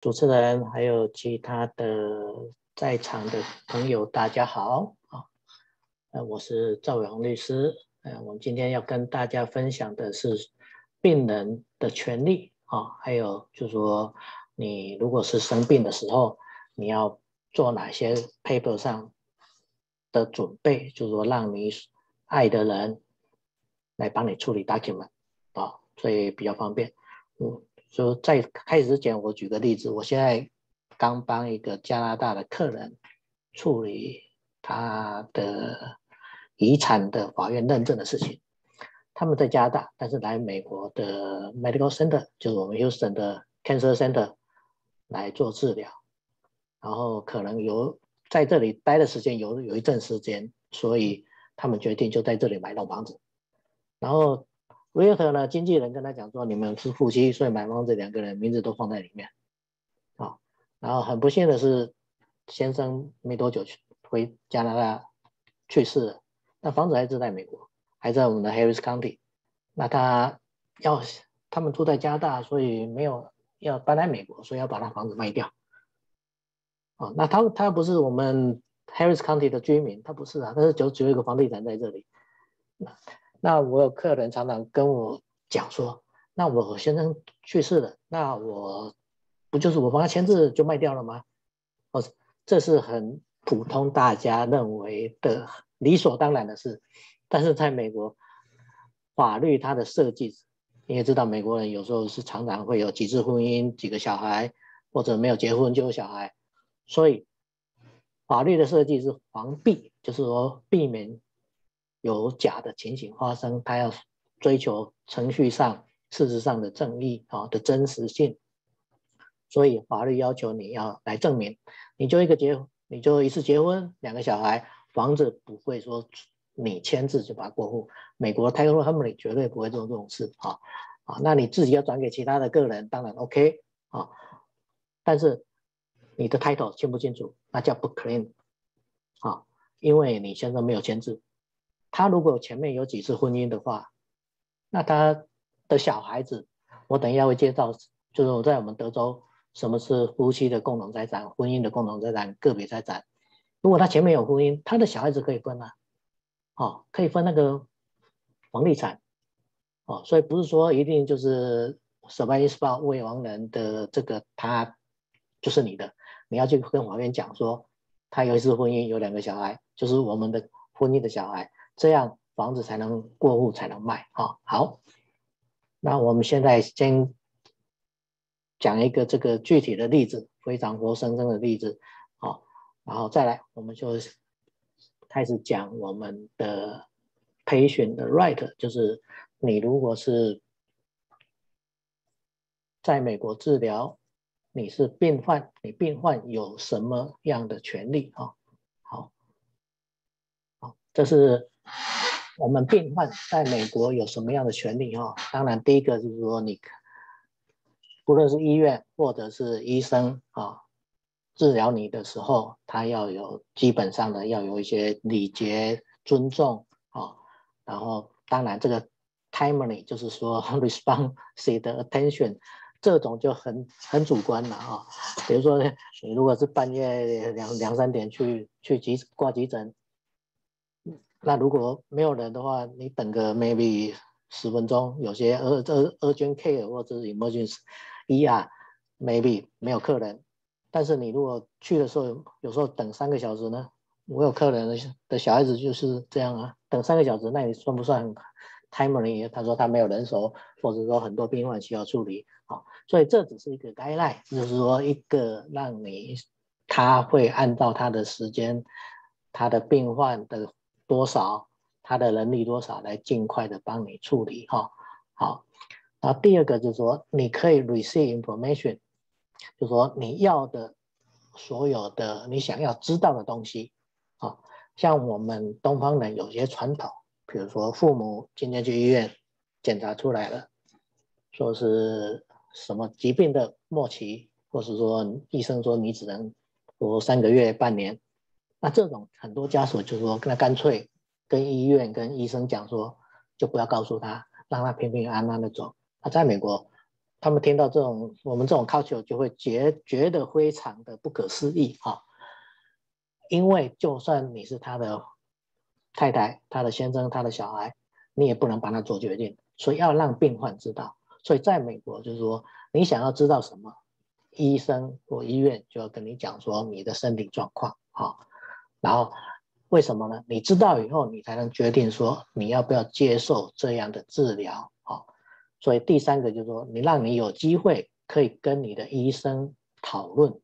主持人还有其他的在场的朋友，大家好啊！呃，我是赵伟宏律师。呃，我们今天要跟大家分享的是病人的权利啊，还有就是说，你如果是生病的时候，你要做哪些 paper 上的准备，就是说让你爱的人来帮你处理 document 啊，所以比较方便。嗯。就在开始之前，我举个例子，我现在刚帮一个加拿大的客人处理他的遗产的法院认证的事情。他们在加拿大，但是来美国的 Medical Center，就是我们 Houston 的 Cancer Center 来做治疗，然后可能有在这里待的时间有有一阵时间，所以他们决定就在这里买栋房子，然后。Realtor 呢？经纪人跟他讲说，你们是夫妻，所以买房子两个人名字都放在里面。啊，然后很不幸的是，先生没多久去回加拿大去世了，那房子还是在美国，还在我们的 Harris County。那他要他们住在加拿大，所以没有要搬来美国，所以要把他房子卖掉。啊，那他他不是我们 Harris County 的居民，他不是啊，他是只只有一个房地产在这里。那那我有客人常常跟我讲说，那我先生去世了，那我不就是我帮他签字就卖掉了吗？哦，这是很普通大家认为的理所当然的事，但是在美国法律它的设计，你也知道美国人有时候是常常会有几次婚姻、几个小孩，或者没有结婚就有小孩，所以法律的设计是防避，就是说避免。有假的情形发生，他要追求程序上、事实上的正义啊的真实性，所以法律要求你要来证明，你就一个结，你就一次结婚，两个小孩，房子不会说你签字就把它过户。美国 title company 绝对不会做这种事啊啊，那你自己要转给其他的个人，当然 OK 啊，但是你的 title 清不清楚，那叫不 clean 啊，因为你现在没有签字。他如果前面有几次婚姻的话，那他的小孩子，我等一下会介绍，就是我在我们德州，什么是夫妻的共同财产、婚姻的共同财产、个别财产。如果他前面有婚姻，他的小孩子可以分啊，哦，可以分那个房地产，哦，所以不是说一定就是 surviving spouse 未亡人的这个他就是你的，你要去跟法院讲说，他有一次婚姻有两个小孩，就是我们的婚姻的小孩。这样房子才能过户，才能卖啊！好，那我们现在先讲一个这个具体的例子，非常活生生的例子，好，然后再来，我们就开始讲我们的培训的 right，就是你如果是在美国治疗，你是病患，你病患有什么样的权利啊？好，好，这是。我们病患在美国有什么样的权利？哈，当然，第一个就是说，你不论是医院或者是医生啊，治疗你的时候，他要有基本上的要有一些礼节、尊重啊。然后，当然，这个 timely 就是说 responsive attention 这种就很很主观了啊。比如说，你如果是半夜两两三点去去急挂急诊。那如果没有人的话，你等个 maybe 十分钟，有些 ur ur urgent care 或者是 emergency ER maybe 没有客人，但是你如果去的时候，有时候等三个小时呢？我有客人的小孩子就是这样啊，等三个小时，那你算不算 timely？他说他没有人手，或者说很多病患需要处理，好，所以这只是一个 guideline，就是说一个让你他会按照他的时间，他的病患的。多少他的能力多少来尽快的帮你处理哈好，然后第二个就是说你可以 receive information，就是说你要的所有的你想要知道的东西啊，像我们东方人有些传统，比如说父母今天去医院检查出来了，说是什么疾病的末期，或是说医生说你只能活三个月半年。那这种很多家属就说，那干脆跟医院跟医生讲说，就不要告诉他，让他平平安安的走。他在美国他们听到这种我们这种 culture 就会觉觉得非常的不可思议啊，因为就算你是他的太太、他的先生、他的小孩，你也不能帮他做决定，所以要让病患知道。所以在美国就是说，你想要知道什么，医生或医院就要跟你讲说你的身体状况啊，然后为什么呢？你知道以后，你才能决定说你要不要接受这样的治疗啊。所以第三个就是说，你让你有机会可以跟你的医生讨论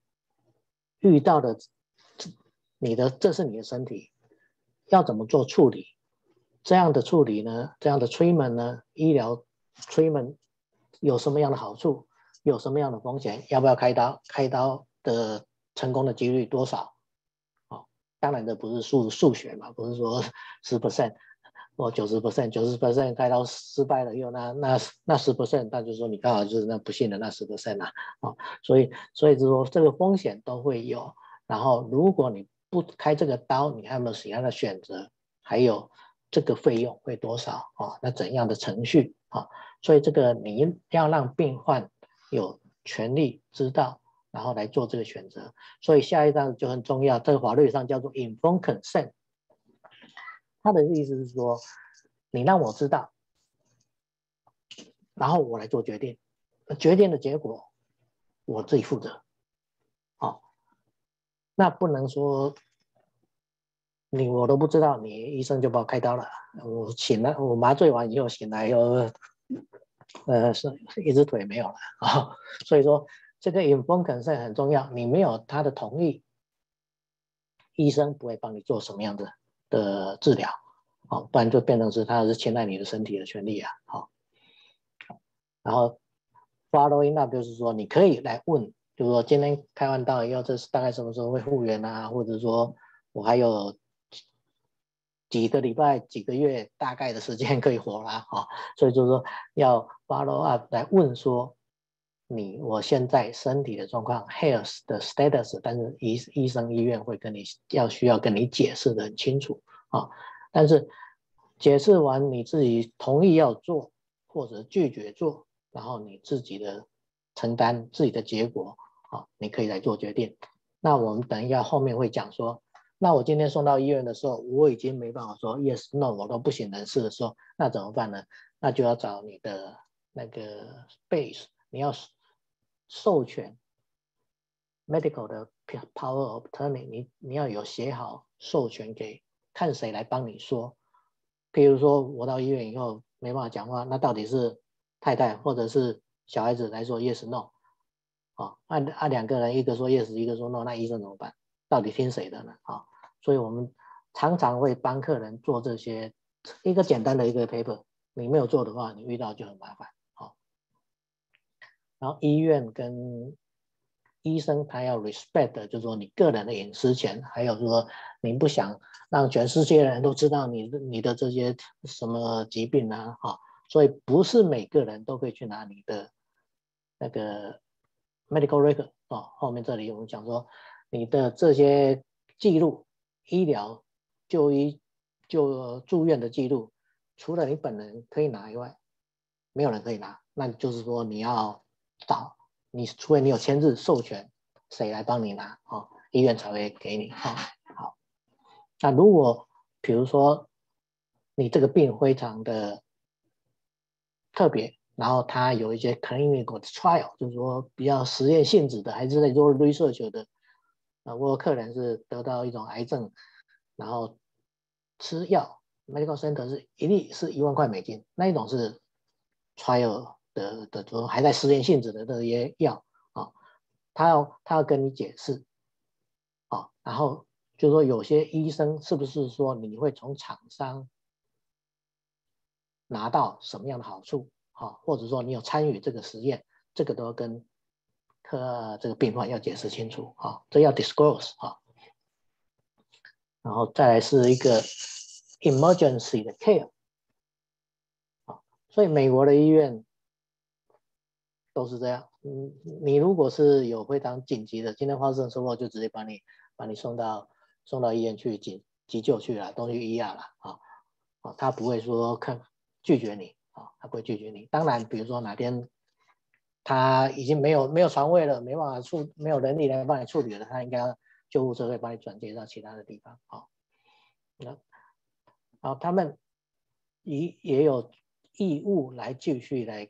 遇到的，你的这是你的身体，要怎么做处理？这样的处理呢？这样的 treatment 呢？医疗 treatment 有什么样的好处？有什么样的风险？要不要开刀？开刀的成功的几率多少？当然这不是数数学嘛，不是说 十 percent。或九十 percent，九十 percent 开刀失败了，又那那那十 percent，那就说你刚好就是那不幸的那十 percent 啊，啊，所以所以就说这个风险都会有。然后如果你不开这个刀，你还有没有其他的选择？还有这个费用会多少啊？那怎样的程序啊？所以这个你要让病患有权利知道，然后来做这个选择。所以下一章就很重要，这个法律上叫做 informed consent。他的意思是说，你让我知道，然后我来做决定，决定的结果我自己负责。好，那不能说你我都不知道，你医生就把我开刀了，我醒了，我麻醉完以后醒来又，呃，是一只腿没有了 啊。所以说这个 informed consent 很重要，你没有他的同意，医生不会帮你做什么样的。的治疗，好，不然就变成是他是侵害你的身体的权利啊，好，然后 following up 就是说你可以来问，就是说今天开完刀以后，这是大概什么时候会复原啊？或者说我还有几个礼拜、几个月大概的时间可以活了，啊，所以就是说要 follow up 来问说你我现在身体的状况 health 的 status，但是医医生医院会跟你要需要跟你解释的很清楚。啊，但是解释完你自己同意要做或者拒绝做，然后你自己的承担自己的结果，啊，你可以来做决定。那我们等一下后面会讲说，那我今天送到医院的时候，我已经没办法说 yes no 我都不省人事的时候，那怎么办呢？那就要找你的那个 base，你要授权 medical 的 power of attorney，你你要有写好授权给。看谁来帮你说，譬如说我到医院以后没办法讲话，那到底是太太或者是小孩子来说 yes no，啊，按按两个人一个说 yes 一个说 no，那医生怎么办？到底听谁的呢？啊，所以我们常常会帮客人做这些一个简单的一个 paper，你没有做的话，你遇到就很麻烦，然后医院跟。医生他要 respect 的，就是说你个人的隐私权，还有说你不想让全世界的人都知道你你的这些什么疾病啊，哈，所以不是每个人都可以去拿你的那个 medical record 哦。后面这里我们讲说你的这些记录、医疗、就医、就住院的记录，除了你本人可以拿以外，没有人可以拿。那就是说你要找。你除非你有签字授权，谁来帮你拿啊？医院才会给你啊。好，那如果比如说你这个病非常的特别，然后它有一些 clinical trial，就是说比较实验性质的，还是在做 research 的啊。我客人是得到一种癌症，然后吃药，medical center 是一粒是一万块美金，那一种是 trial。的的说还在实验性质的这些药啊，他要他要跟你解释啊，然后就说有些医生是不是说你会从厂商拿到什么样的好处啊，或者说你有参与这个实验，这个都要跟客这个病患要解释清楚啊，这要 disclose 啊，然后再来是一个 emergency 的 care 啊，所以美国的医院。都是这样，嗯，你如果是有非常紧急的，今天发生车祸，就直接把你把你送到送到医院去急急救去了，都去医院了啊，啊，他不会说看拒绝你啊，他不会拒绝你。当然，比如说哪天他已经没有没有床位了，没办法处，没有能力来帮你处理了，他应该救护车会帮你转接到其他的地方。好，那好，他们也也有义务来继续来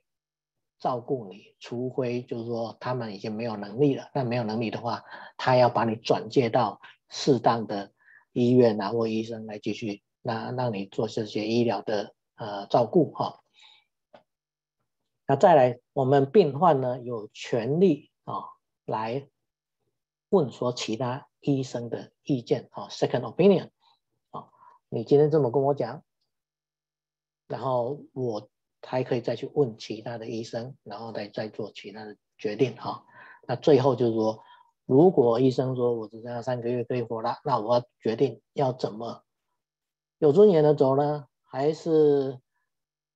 照顾你，除非就是说他们已经没有能力了。那没有能力的话，他要把你转接到适当的医院啊或医生来继续，那让你做这些医疗的呃照顾哈。那再来，我们病患呢有权利啊来问说其他医生的意见啊，second opinion 啊，你今天这么跟我讲，然后我他还可以再去问其他的医生，然后再再做其他的决定哈。那最后就是说，如果医生说我只剩下三个月可以活了，那我决定要怎么有尊严的走呢？还是？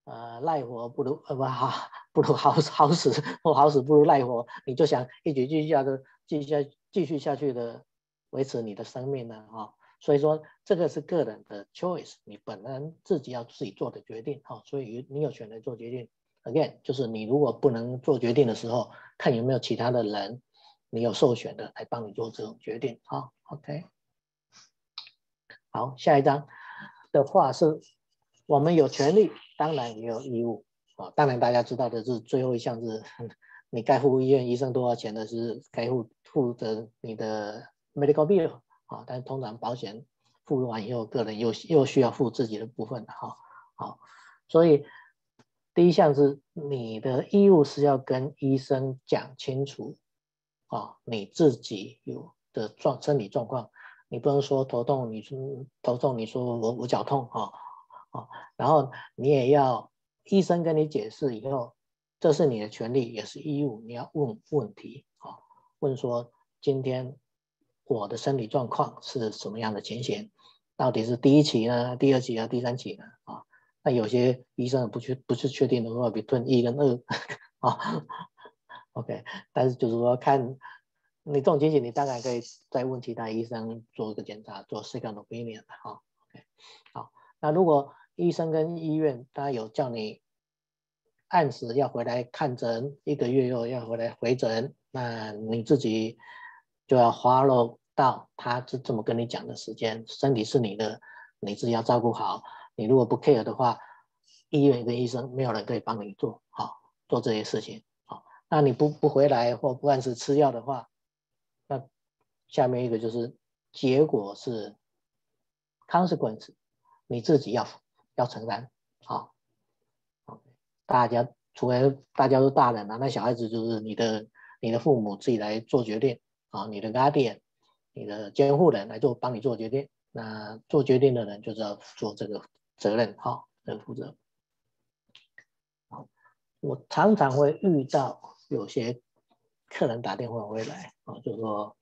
呃，赖活不如呃不好，不如好好死或好死不如赖活，你就想一直继续下的继续下继续下去的维持你的生命呢？哈，所以说这个是个人的 choice，你本人自己要自己做的决定哈，所以你有权利做决定。Again，就是你如果不能做决定的时候，看有没有其他的人你有授权的来帮你做这种决定。好，OK，好，下一章的话是。我们有权利，当然也有义务啊。当然，大家知道的是，最后一项是，你该付医院医生多少钱的是该付付的你的 medical bill 啊。但是通常保险付完以后，个人又又需要付自己的部分的哈。好，所以第一项是你的义务是要跟医生讲清楚啊，你自己有的状身体状况，你不能说头痛，你说头痛，你说我我脚痛啊。啊，然后你也要医生跟你解释以后，这是你的权利，也是义务。你要问问题啊，问说今天我的身体状况是什么样的情形？到底是第一期呢，第二期啊，第三期呢？啊，那有些医生不确不是确定的话，比吞一跟二啊。OK，但是就是说看你这种情形，你当然可以再问其他医生做一个检查，做 second opinion 的哈。OK，好，那如果医生跟医院，他有叫你按时要回来看诊，一个月又要回来回诊，那你自己就要 follow 到他是这么跟你讲的时间。身体是你的，你自己要照顾好。你如果不 care 的话，医院跟医生没有人可以帮你做好做这些事情。好，那你不不回来或不按时吃药的话，那下面一个就是结果是 consequence，你自己要。要承担，好，大家除非大家都大人了，那小孩子就是你的你的父母自己来做决定，啊，你的 guardian，你的监护人来做帮你做决定，那做决定的人就是要做这个责任，好，这个负责。我常常会遇到有些客人打电话回来，啊，就说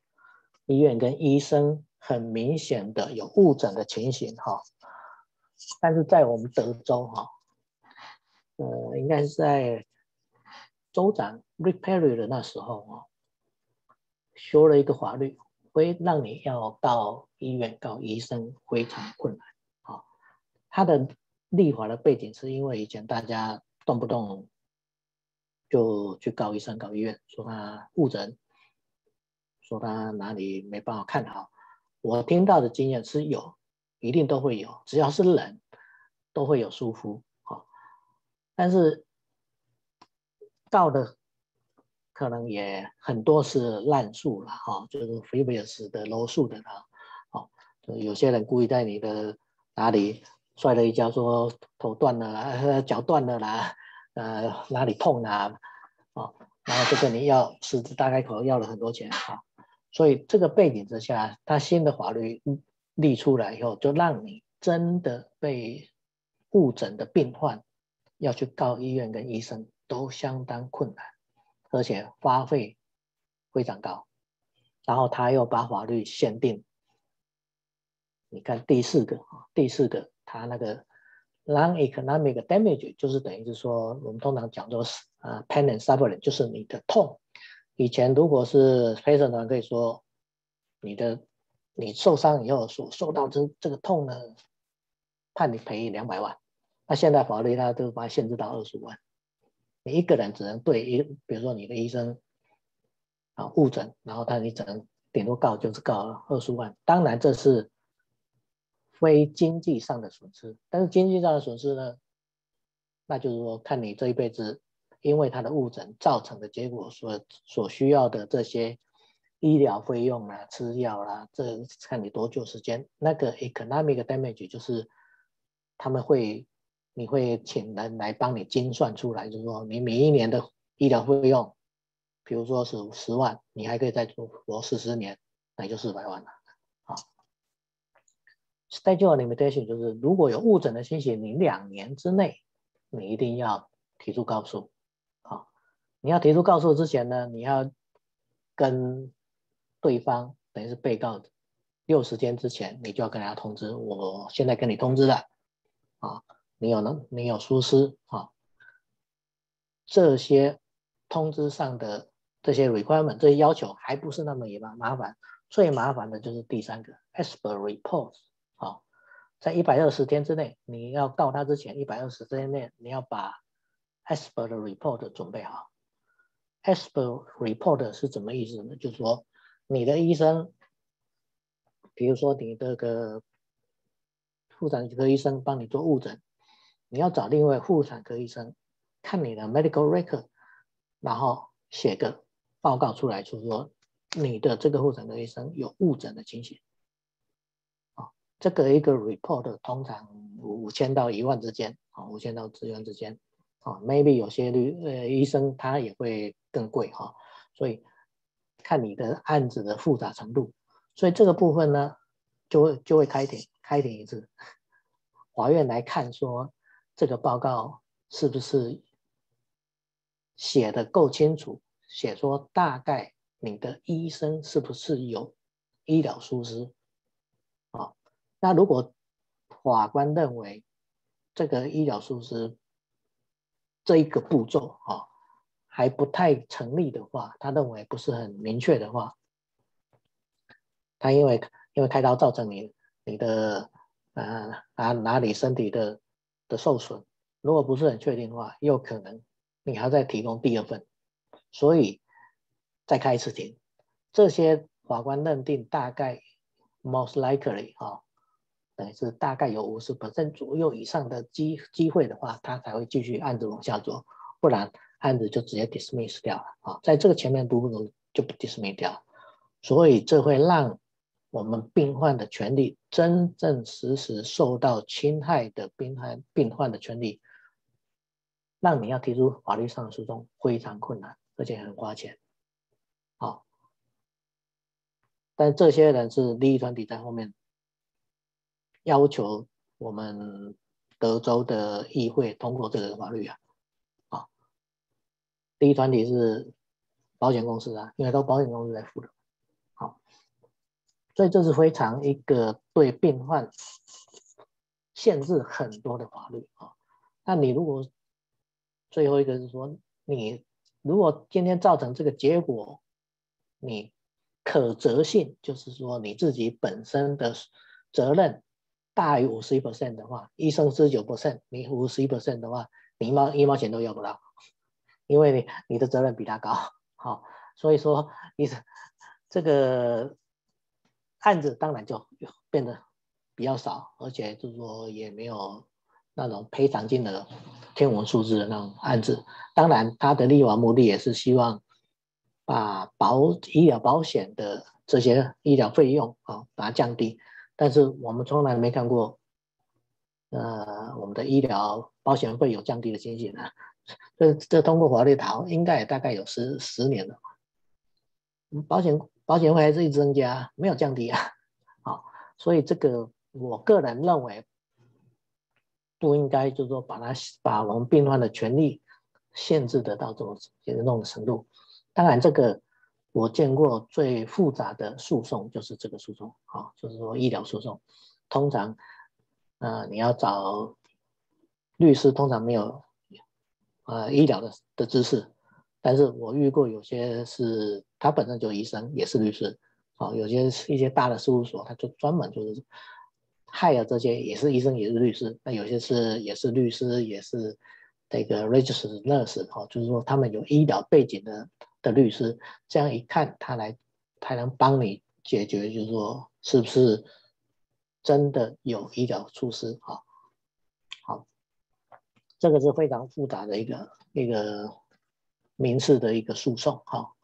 医院跟医生很明显的有误诊的情形，哈。但是在我们德州哈，呃，应该是在州长 Rick Perry 的那时候啊，修了一个法律，会让你要到医院告医生非常困难啊。他的立法的背景是因为以前大家动不动就去告医生、告医院，说他误诊，说他哪里没办法看好。我听到的经验是有。一定都会有，只要是人，都会有疏忽，哈。但是告的可能也很多是滥诉了，哈，就是 frivolous 的楼诉的啦，哦，就有些人故意在你的哪里摔了一跤，说头断了啦，脚断了啦，呃，哪里痛啊，哦，然后就跟你要狮子大开口要了很多钱，哈。所以这个背景之下，他新的法律。立出来以后，就让你真的被误诊的病患要去告医院跟医生都相当困难，而且花费非常高。然后他又把法律限定，你看第四个啊，第四个他那个 non-economic damage 就是等于是说，我们通常讲做是啊 pain and suffering，就是你的痛。以前如果是陪审团可以说你的。你受伤以后所受到这这个痛呢，判你赔两百万。那现在法律它都把它限制到二十万，你一个人只能对一，比如说你的医生啊误诊，然后他你只能顶多告就是告二十万。当然这是非经济上的损失，但是经济上的损失呢，那就是说看你这一辈子因为他的误诊造成的结果所所需要的这些医疗费用啦、吃药啦，这看你多久时间。那个 economic damage 就是他们会。你会请人来帮你精算出来，就是说你每一年的医疗费用，比如说是十万，你还可以再做活四十年，那也就四百万了。啊，statute limitation 就是如果有误诊的情形，你两年之内你一定要提出告诉。好，你要提出告诉之前呢，你要跟对方，等于是被告六十天之前，你就要跟人家通知，我现在跟你通知了，啊。你有能，你有疏失啊？这些通知上的这些 requirement，这些要求还不是那么也麻麻烦。最麻烦的就是第三个 expert reports 啊，在一百二十天之内，你要告他之前，一百二十天内你要把 expert report 准备好。expert report 是什么意思呢？就是说你的医生，比如说你这个妇产科医生帮你做误诊。你要找另外妇产科医生看你的 medical record，然后写个报告出来，就说你的这个妇产科医生有误诊的情形。啊，这个一个 report 通常五千到一万之间，啊，五千到一万之间，啊，maybe 有些律呃医生他也会更贵哈，所以看你的案子的复杂程度，所以这个部分呢，就会就会开庭开庭一次，法院来看说。这个报告是不是写的够清楚？写说大概你的医生是不是有医疗疏失？啊，那如果法官认为这个医疗疏失这一个步骤啊还不太成立的话，他认为不是很明确的话，他因为因为开刀造成你你的呃哪哪里身体的。的受损，如果不是很确定的话，又可能你还要再提供第二份，所以再开一次庭。这些法官认定大概 most likely 啊，等于是大概有五十 percent 左右以上的机机会的话，他才会继续案子往下做，不然案子就直接 dismiss 掉了啊，在这个前面部分就不 dismiss 掉，所以这会让。我们病患的权利真正实时受到侵害的病患病患的权利，让你要提出法律上的诉讼非常困难，而且很花钱。好，但这些人是利益团体在后面要求我们德州的议会通过这个法律啊。啊，利益团体是保险公司啊，因为都保险公司在付的。所以这是非常一个对病患限制很多的法律啊。那你如果最后一个是说，你如果今天造成这个结果，你可责性就是说你自己本身的责任大于五十一 percent 的话，医生十九 percent，你五十一 percent 的话，你一毛一毛钱都要不到，因为你你的责任比他高。好，所以说你这个。案子当然就变得比较少，而且就是说也没有那种赔偿金的天文数字的那种案子。当然，他的立法目的也是希望把保医疗保险的这些医疗费用啊把它降低。但是我们从来没看过，呃，我们的医疗保险费有降低的情形啊。这这通过法律讨应该也大概有十十年了，保险。保险费还是一直增加，没有降低啊，好，所以这个我个人认为不应该，就是说把它把我们病患的权利限制得到这种严重的程度。当然，这个我见过最复杂的诉讼就是这个诉讼，啊，就是说医疗诉讼，通常呃你要找律师，通常没有呃医疗的的知识。但是我遇过有些是他本身就是医生，也是律师，啊，有些一些大的事务所，他就专门就是害了这些也是医生也是律师，那有些是也是律师也是这个 registered nurse 哦，就是说他们有医疗背景的的律师，这样一看他来，他能帮你解决，就是说是不是真的有医疗措施啊？好，这个是非常复杂的一个一个民事的一个诉讼哈。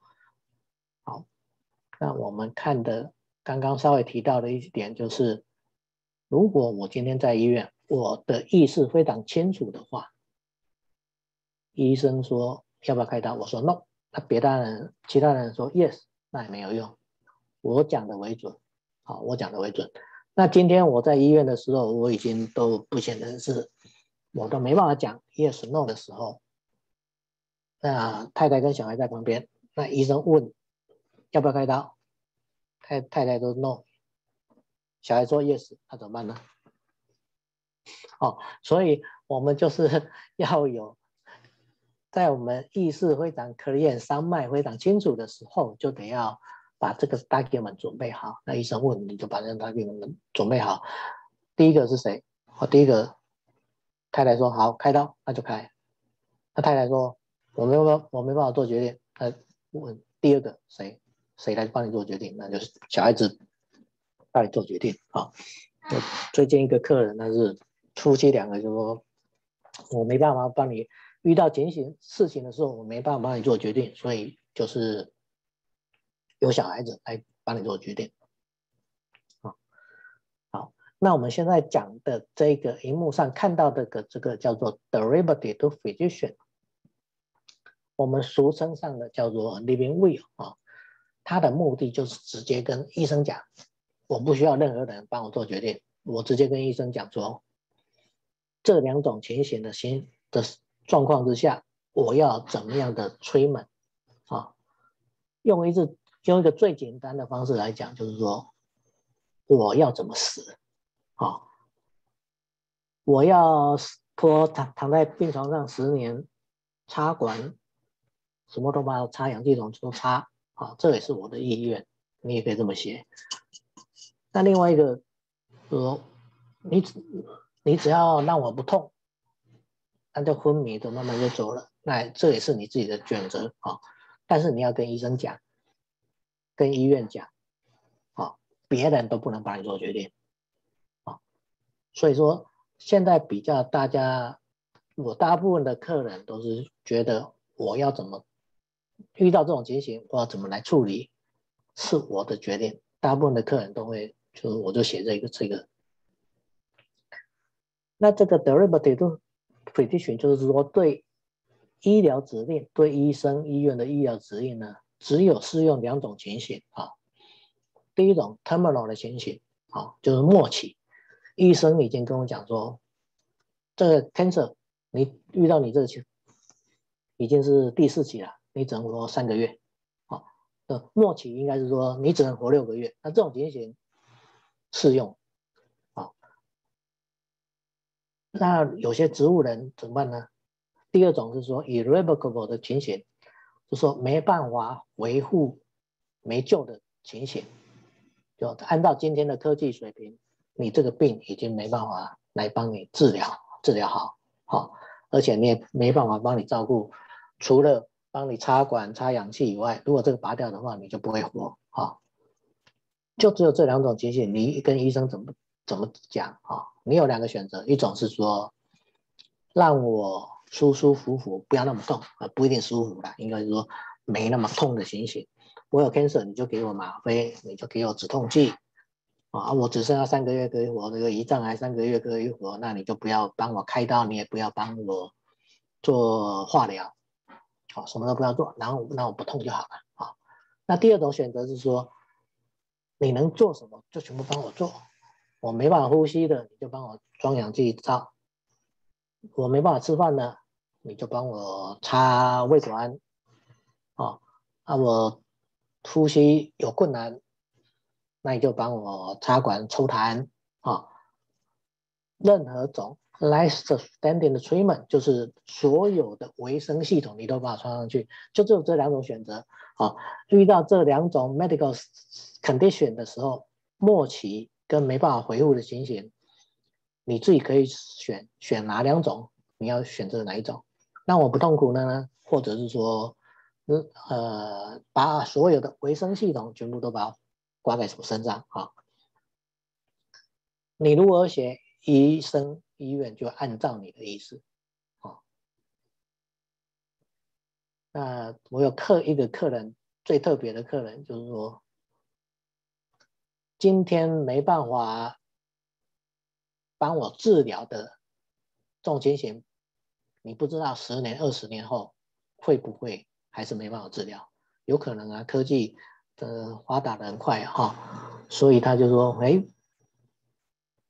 好，那我们看的刚刚稍微提到的一点就是，如果我今天在医院，我的意识非常清楚的话。医生说要不要开刀？我说 no。那别的人、其他人说 yes，那也没有用。我讲的为准，好，我讲的为准。那今天我在医院的时候，我已经都不显得是，我都没办法讲 yes no 的时候，那太太跟小孩在旁边，那医生问要不要开刀，太太太都 no，小孩说 yes，那怎么办呢？哦，所以我们就是 要有。在我们意识非常 clear、三脉非常清楚的时候，就得要把这个 document 准备好。那医生问你就把这个 document 准备好。第一个是谁？我第一个太太说好开刀，那就开。那太太说我没有办我没办法做决定。那问第二个谁？谁来帮你做决定？那就是小孩子帮你做决定啊。最近一个客人，那是夫妻两个就说，我没办法帮你。遇到情形事情的时候，我没办法帮你做决定，所以就是有小孩子来帮你做决定。好，好，那我们现在讲的这个荧幕上看到的个这个叫做 derivative physician，我们俗称上的叫做 living will 啊，他的目的就是直接跟医生讲，我不需要任何人帮我做决定，我直接跟医生讲说，这两种情形的心的。状况之下，我要怎么样的催眠啊？用一次用一个最简单的方式来讲，就是说我要怎么死啊？我要拖躺躺在病床上十年，插管，什么都不要插氧气筒都插啊，这也是我的意愿，你也可以这么写。那另外一个说，你你只要让我不痛。那就昏迷的，慢慢就走了。那这也是你自己的选择啊，但是你要跟医生讲，跟医院讲，啊，别人都不能帮你做决定，啊，所以说现在比较大家，我大部分的客人都是觉得我要怎么遇到这种情形，我要怎么来处理，是我的决定。大部分的客人都会，就是我就写这个这个，那这个 derivative。就是说，对医疗指令，对医生、医院的医疗指令呢，只有适用两种情形啊。第一种 terminal 的情形啊，就是末期，医生已经跟我讲说，这个 cancer 你遇到你这个情，已经是第四期了，你只能活三个月啊。那末期应该是说你只能活六个月，那这种情形适用。那有些植物人怎么办呢？第二种是说 irrevocable 的情形，就说没办法维护、没救的情形，就按照今天的科技水平，你这个病已经没办法来帮你治疗、治疗好，好，而且你也没办法帮你照顾，除了帮你插管、插氧气以外，如果这个拔掉的话，你就不会活，啊，就只有这两种情形，你跟医生怎么怎么讲啊？你有两个选择，一种是说让我舒舒服服，不要那么痛啊，不一定舒服的，应该是说没那么痛的情形。我有 cancer，你就给我吗啡，你就给我止痛剂啊。我只剩下三个月可以活，这个胰脏癌三个月可以活，那你就不要帮我开刀，你也不要帮我做化疗，好，什么都不要做，然后那我不痛就好了啊。那第二种选择是说，你能做什么就全部帮我做。我没办法呼吸的，你就帮我装氧气罩；我没办法吃饭的，你就帮我插胃管。啊，啊，我呼吸有困难，那你就帮我插管抽痰。啊，任何种 life-sustaining 的 treatment，就是所有的维生系统，你都把它穿上去，就只有这两种选择。啊，遇到这两种 medical condition 的时候，末期。跟没办法回复的情形，你自己可以选选哪两种，你要选择哪一种让我不痛苦呢？或者是说，嗯呃，把所有的维生系统全部都把它挂在我身上啊？你如果写医生医院，就按照你的意思哦。那我有客一个客人，最特别的客人就是说，今天没办法帮我治疗的重情形。你不知道十年、二十年后会不会还是没办法治疗？有可能啊，科技的发达的很快哈，所以他就说：“哎，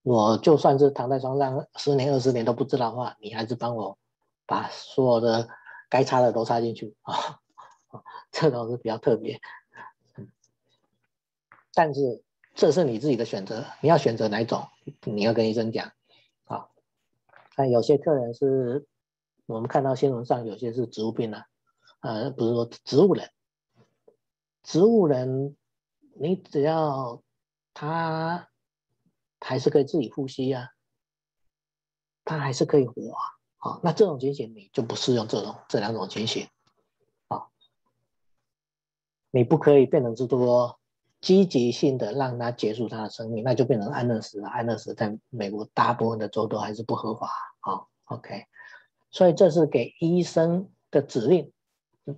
我就算是躺在床上十年、二十年都不知道的话，你还是帮我把所有的该插的都插进去啊。”这种是比较特别，但是这是你自己的选择，你要选择哪一种，你要跟医生讲啊。但有些客人是。我们看到新闻上有些是植物病啊，呃，不是说植物人，植物人，你只要他还是可以自己呼吸呀，他还是可以活啊，好，那这种情形你就不适用这种这两种情形，啊，你不可以变成是说积极性的让他结束他的生命，那就变成安乐死了，安乐死在美国大部分的州都还是不合法啊，OK。所以这是给医生的指令，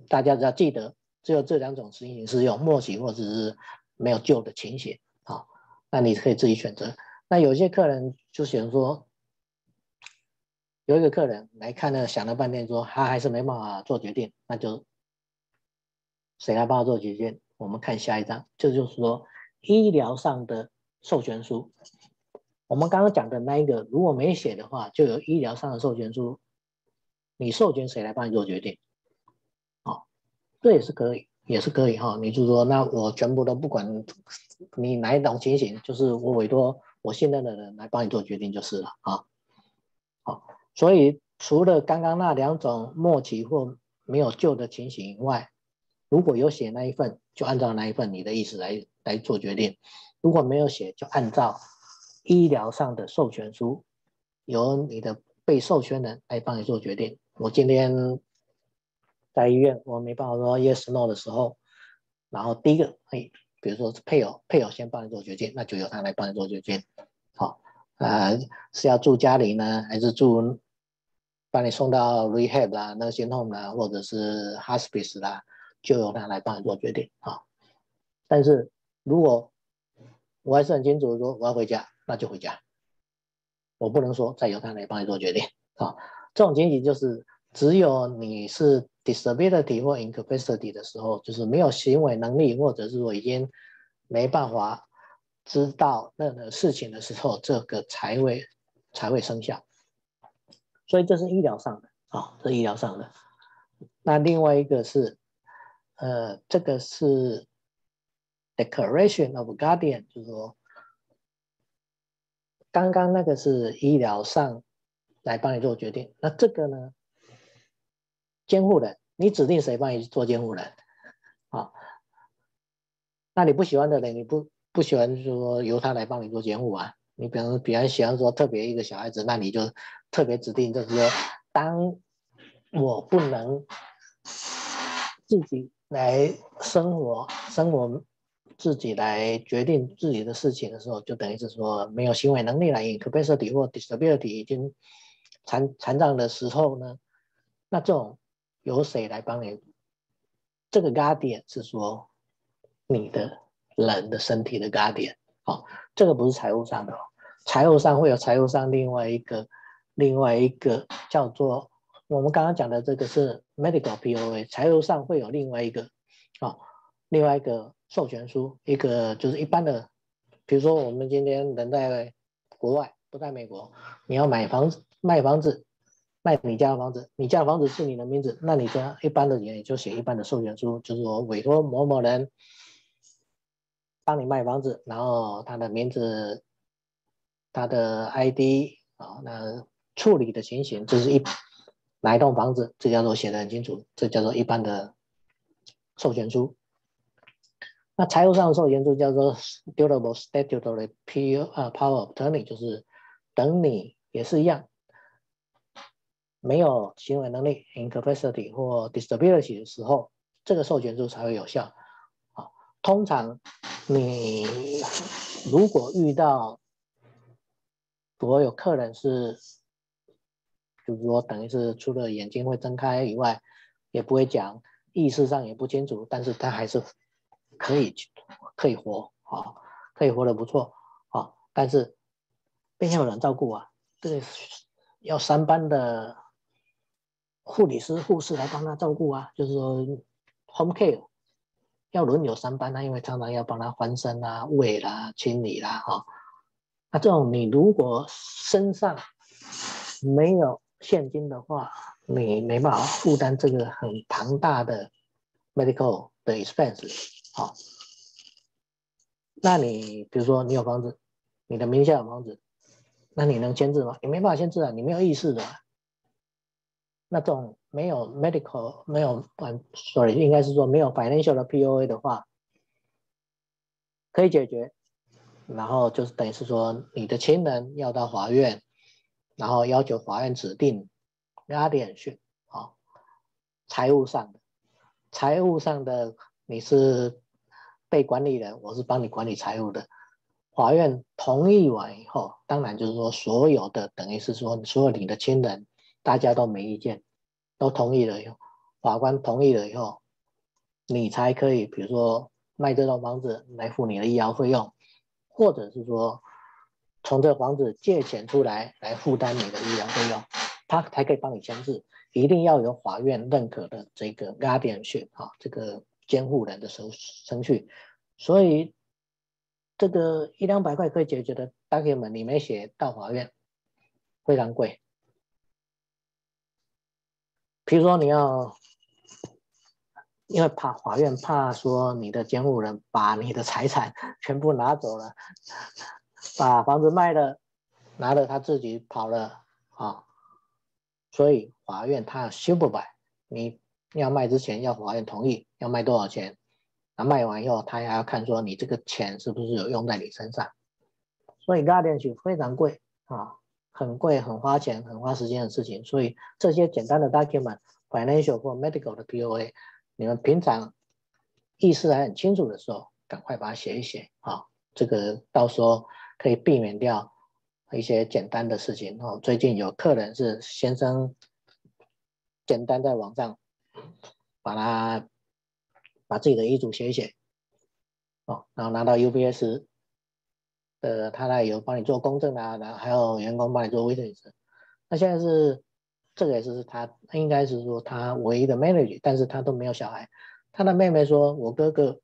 大家只要记得，只有这两种情形是用默许或者是没有救的情形啊。那你可以自己选择。那有些客人就选说，有一个客人来看了，想了半天说他还是没办法做决定，那就谁来帮他做决定？我们看下一张，这就是说医疗上的授权书。我们刚刚讲的那一个，如果没写的话，就有医疗上的授权书。你授权谁来帮你做决定？好，这也是可以，也是可以哈。你就说，那我全部都不管你哪一种情形，就是我委托我信任的人来帮你做决定就是了啊。好，所以除了刚刚那两种末期或没有救的情形以外，如果有写那一份，就按照那一份你的意思来来做决定；如果没有写，就按照医疗上的授权书，由你的被授权人来帮你做决定。我今天在医院，我没办法说 yes no 的时候，然后第一个，哎，比如说配偶，配偶先帮你做决定，那就由他来帮你做决定。好，呃，是要住家里呢，还是住，把你送到 rehab 啦、nursing home 啦，或者是 hospice 啦，就由他来帮你做决定。啊，但是如果我还是很清楚说我要回家，那就回家，我不能说再由他来帮你做决定。啊。这种情形就是，只有你是 disability 或 incapacity 的时候，就是没有行为能力，或者是说已经没办法知道任何事情的时候，这个才会才会生效。所以这是医疗上的啊，这医疗上的。那另外一个是，呃，这个是 declaration of guardian，就是说，刚刚那个是医疗上。来帮你做决定，那这个呢？监护人，你指定谁帮你做监护人？啊，那你不喜欢的人，你不不喜欢说由他来帮你做监护啊？你比方比方喜欢说特别一个小孩子，那你就特别指定，就是说，当我不能自己来生活，生活自己来决定自己的事情的时候，就等于是说没有行为能力了，incapacity 或 disability 已经。残残障的时候呢，那这种由谁来帮你？这个 guardian 是说你的人的身体的 guardian，好，这个不是财务上的，财务上会有财务上另外一个另外一个叫做我们刚刚讲的这个是 medical POA，财务上会有另外一个啊，另外一个授权书，一个就是一般的，比如说我们今天人在国外，不在美国，你要买房子。卖房子，卖你家的房子，你家的房子是你的名字，那你家一般的人也就写一般的授权书，就是我委托某某人帮你卖房子，然后他的名字、他的 ID 啊，那处理的情形，这是一哪一栋房子，这叫做写的很清楚，这叫做一般的授权书。那财务上的授权书叫做 durable statutory power of attorney，就是等你也是一样。没有行为能力 （incapacity） 或 disability 的时候，这个授权书才会有效。啊，通常你如果遇到所有客人是，就是说等于是除了眼睛会睁开以外，也不会讲，意识上也不清楚，但是他还是可以可以活啊，可以活得不错啊，但是必须有人照顾啊，这个要三班的。护理师、护士来帮他照顾啊，就是说 home care 要轮流三班啊，因为常常要帮他翻身啊、喂啦、清理啦，哈。那这种你如果身上没有现金的话，你没办法负担这个很庞大的 medical 的 expense，好。那你比如说你有房子，你的名下有房子，那你能签字吗？你没办法签字啊，你没有意识的。那种没有 medical 没有，sorry，应该是说没有 financial 的 POA 的话，可以解决。然后就是等于是说，你的亲人要到法院，然后要求法院指定 guardianship 啊，财务上的，财务上的你是被管理人，我是帮你管理财务的。法院同意完以后，当然就是说所有的等于是说所有你的亲人。大家都没意见，都同意了以后，法官同意了以后，你才可以，比如说卖这栋房子来付你的医疗费用，或者是说从这房子借钱出来来负担你的医疗费用，他才可以帮你签字。一定要有法院认可的这个 guardianship 啊，这个监护人的手程序。所以这个一两百块可以解决的 document 你没写到法院，非常贵。比如说你要，因为怕法院怕说你的监护人把你的财产全部拿走了，把房子卖了，拿了他自己跑了。啊，所以法院他修不摆，你要卖之前要法院同意，要卖多少钱，那卖完以后他还要看说你这个钱是不是有用在你身上，所以诈骗罪非常贵啊。很贵、很花钱、很花时间的事情，所以这些简单的 document、financial 或 medical 的 POA，你们平常意识还很清楚的时候，赶快把它写一写啊，这个到时候可以避免掉一些简单的事情哦。最近有客人是先生，简单在网上把他把自己的遗嘱写一写，哦，然后拿到 UBS。呃，他那有帮你做公证啊，然后还有员工帮你做 witness。那现在是这个也是他应该是说他唯一的 manager，但是他都没有小孩。他的妹妹说，我哥哥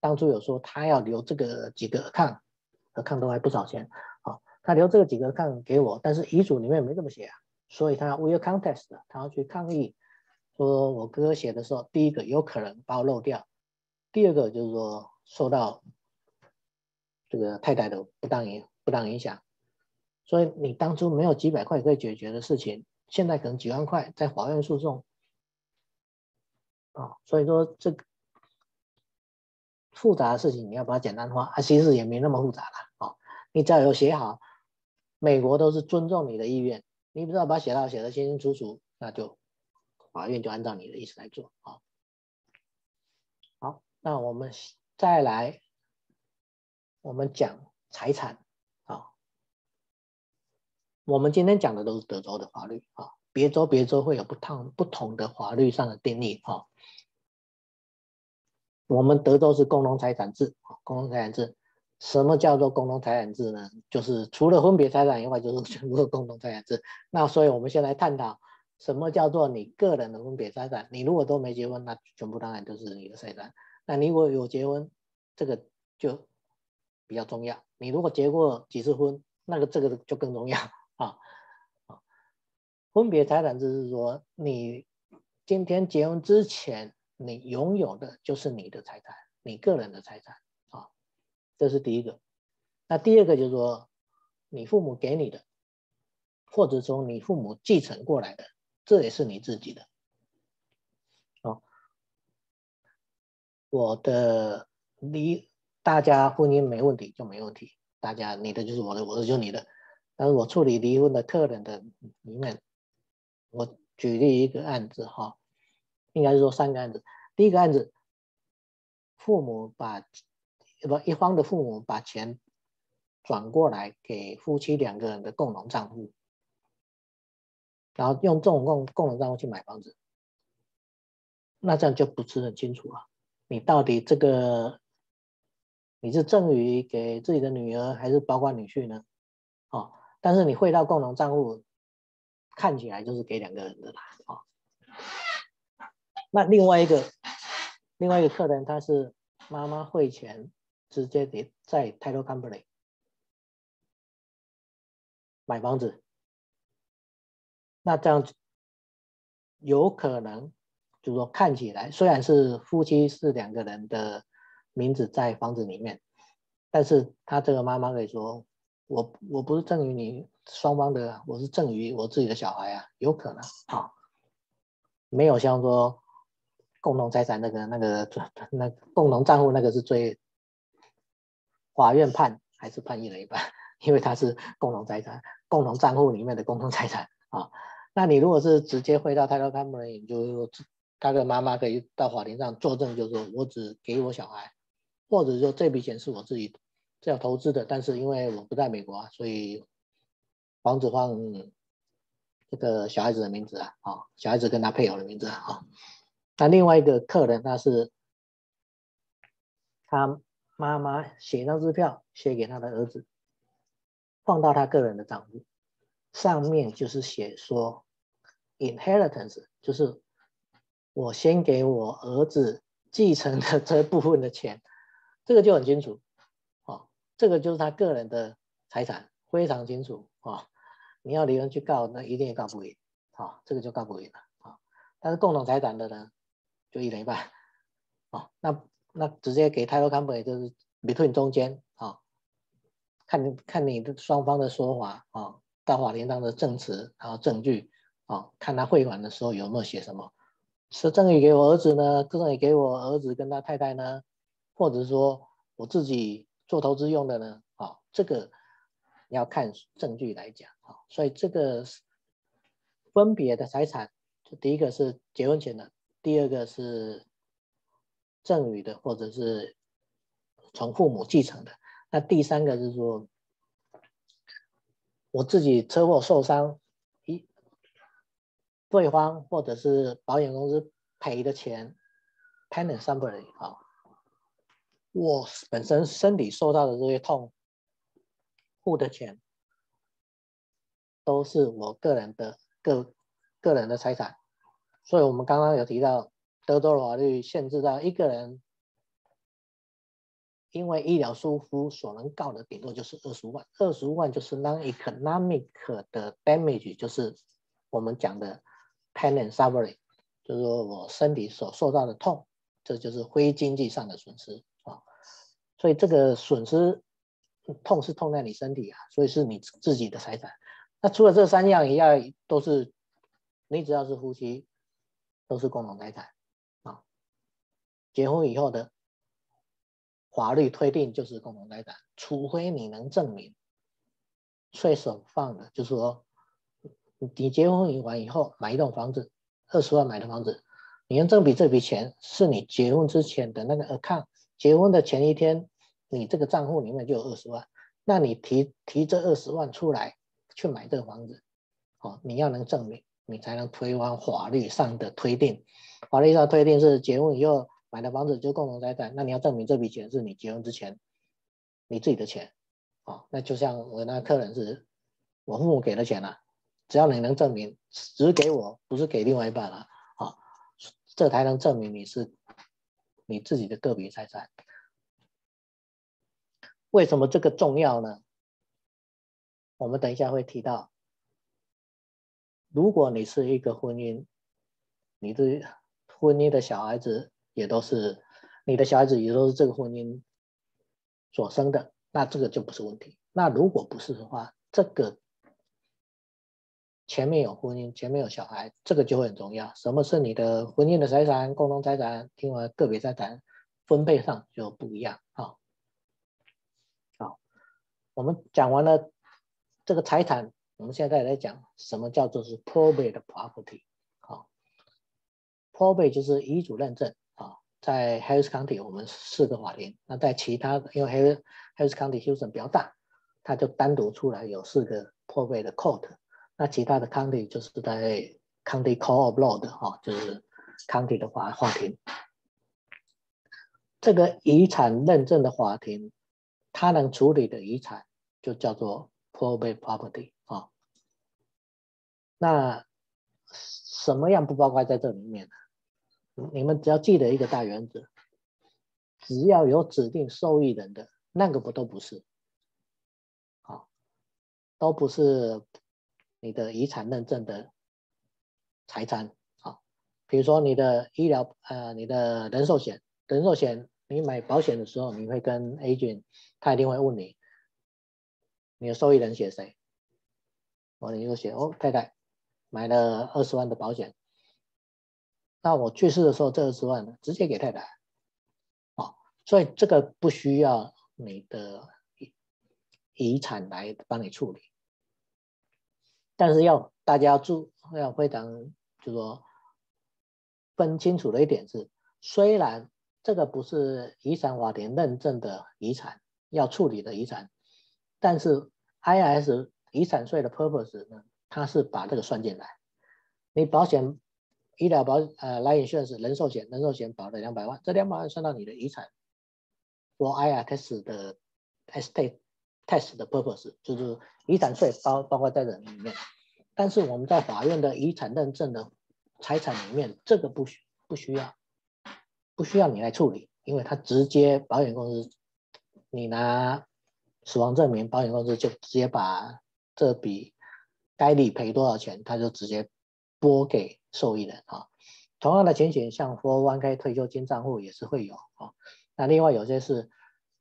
当初有说他要留这个几个 account，account 都还不少钱。好，他留这个几个 account 给我，但是遗嘱里面没这么写啊，所以他 will contest，他要去抗议，说我哥哥写的时候，第一个有可能把我漏掉，第二个就是说受到。这个太太的不当影不当影响，所以你当初没有几百块可以解决的事情，现在可能几万块在法院诉讼啊，所以说这个复杂的事情你要把它简单化，啊，其实也没那么复杂了啊，你只要有写好，美国都是尊重你的意愿，你不知道把写到写的清清楚楚，那就法院就按照你的意思来做啊。好，那我们再来。我们讲财产啊，我们今天讲的都是德州的法律啊，别州别州会有不同不同的法律上的定义啊。我们德州是共同财产制啊，共同财产制，什么叫做共同财产制呢？就是除了分别财产以外，就是全部的共同财产制。那所以我们先来探讨什么叫做你个人的分别财产。你如果都没结婚，那全部当然都是你的财产。那你如果有结婚，这个就。比较重要。你如果结过几次婚，那个这个就更重要啊啊！分别财产制是说，你今天结婚之前，你拥有的就是你的财产，你个人的财产啊，这是第一个。那第二个就是说，你父母给你的，或者说你父母继承过来的，这也是你自己的。哦，我的离。大家婚姻没问题就没问题，大家你的就是我的，我的就是你的。但是我处理离婚的客人的里面，我举例一个案子哈，应该是说三个案子。第一个案子，父母把不一方的父母把钱转过来给夫妻两个人的共同账户，然后用这种共共同账户去买房子，那这样就不是很清楚了。你到底这个你是赠与给自己的女儿，还是包括女婿呢？哦，但是你汇到共同账户，看起来就是给两个人的啦。哦，那另外一个另外一个客人，他是妈妈汇钱直接给在 Title Company 买房子，那这样有可能。就说，看起来虽然是夫妻是两个人的名字在房子里面，但是他这个妈妈可以说，我我不是赠与你双方的，我是赠与我自己的小孩啊，有可能啊，没有像说共同财产那个那个那共同账户那个是最，法院判还是判一人一半，因为他是共同财产，共同账户里面的共同财产啊，那你如果是直接汇到泰罗卡姆你就。他的妈妈可以到法庭上作证，就是说我只给我小孩，或者说这笔钱是我自己这样投资的，但是因为我不在美国啊，所以房子放这个小孩子的名字啊，啊，小孩子跟他配偶的名字啊。那另外一个客人，他是他妈妈写张支票，写给他的儿子，放到他个人的账户，上面就是写说 inheritance，就是。我先给我儿子继承的这部分的钱，这个就很清楚，啊，这个就是他个人的财产，非常清楚啊。你要离婚去告，那一定也告不赢，啊，这个就告不赢了啊。但是共同财产的呢，就一人一半，啊，那那直接给 title company 就是 between 中间啊，看看你的双方的说法啊，到法庭上的证词，然后证据啊，看他汇款的时候有没有写什么。是赠与给我儿子呢，赠与给我儿子跟他太太呢，或者说我自己做投资用的呢？啊，这个要看证据来讲啊。所以这个分别的财产，就第一个是结婚前的，第二个是赠与的，或者是从父母继承的。那第三个是说，我自己车祸受伤。一对方或者是保险公司赔的钱 p e n a n t summary 啊，我本身身体受到的这些痛，付的钱，都是我个人的个个人的财产，所以我们刚刚有提到，德州的法律限制到一个人，因为医疗疏忽所能告的顶多就是二十万，二十万就是 non-economic 的 damage，就是我们讲的。Pain and suffering，就是说我身体所受到的痛，这就是非经济上的损失。所以这个损失痛是痛在你身体啊，所以是你自己的财产。那除了这三样以外，都是你只要是夫妻，都是共同财产啊。结婚以后的法律推定就是共同财产，除非你能证明税收放的，就是说。你结婚完以后买一栋房子，二十万买的房子，你能证明这笔钱是你结婚之前的那个 account，结婚的前一天，你这个账户里面就有二十万，那你提提这二十万出来去买这个房子，哦，你要能证明，你才能推翻法律上的推定。法律上推定是结婚以后买的房子就共同财产，那你要证明这笔钱是你结婚之前你自己的钱，哦，那就像我那客人是我父母给的钱了。只要你能证明只给我，不是给另外一半了，啊，这才能证明你是你自己的个别财产。为什么这个重要呢？我们等一下会提到，如果你是一个婚姻，你的婚姻的小孩子也都是你的小孩子，也都是这个婚姻所生的，那这个就不是问题。那如果不是的话，这个。前面有婚姻，前面有小孩，这个就会很重要。什么是你的婚姻的财产、共同财产？听完个别财产分配上就不一样。好，好，我们讲完了这个财产我们现在来讲什么叫做是 probate property 啊，probate 就是遗嘱认证啊，在 Harris County 我们四个法庭，那在其他因为 Harris Harris County Houston 比较大，它就单独出来有四个 probate court，那其他的 county 就是在 County Court of Law 的哈，就是 county 的法法庭。这个遗产认证的法庭，它能处理的遗产就叫做 probate property。啊，那什么样不包括在这里面呢？你们只要记得一个大原则：只要有指定受益人的那个不都不是，啊，都不是你的遗产认证的财产。啊，比如说你的医疗，呃，你的人寿险，人寿险你买保险的时候，你会跟 agent，他一定会问你，你的受益人写谁？我你就写哦，太太买了二十万的保险，那我去世的时候这二十万呢，直接给太太，哦，所以这个不需要你的遗产来帮你处理，但是要大家注要非常就说分清楚的一点是，虽然这个不是遗产法庭认证的遗产要处理的遗产，但是 IS。遗产税的 purpose 呢，它是把这个算进来。你保险、医疗保呃来源税是人寿险，人寿险保了两百万，这两百万算到你的遗产。for IRS 的 estate tax 的 purpose 就是遗产税包包括在这里面。但是我们在法院的遗产认证的财产里面，这个不需不需要，不需要你来处理，因为它直接保险公司，你拿死亡证明，保险公司就直接把。这笔该理赔多少钱，他就直接拨给受益人啊。同样的情形，像 401k 退休金账户也是会有啊。那另外有些是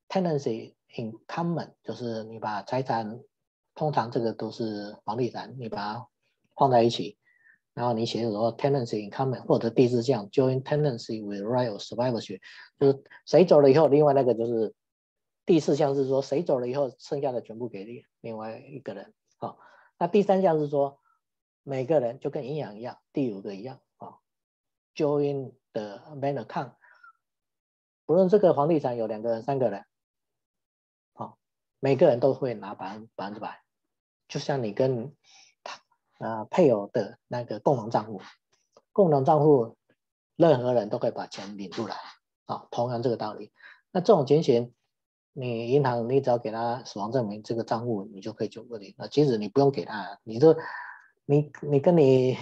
tenancy in common，就是你把财产，通常这个都是房地产，你把它放在一起，然后你写说 tenancy in common 或者第四项 joint tenancy with right of survivorship，就是谁走了以后，另外那个就是第四项是说谁走了以后，剩下的全部给另另外一个人。好，那第三项是说，每个人就跟营养一样，第五个一样啊，join the main account，不论这个房地产有两个人、三个人，好，每个人都会拿百分百分之百，就像你跟他啊配偶的那个共同账户，共同账户任何人都可以把钱领出来，啊，同样这个道理，那这种情形。你银行，你只要给他死亡证明，这个账户你就可以九个零。那即使你不用给他，你这你你跟你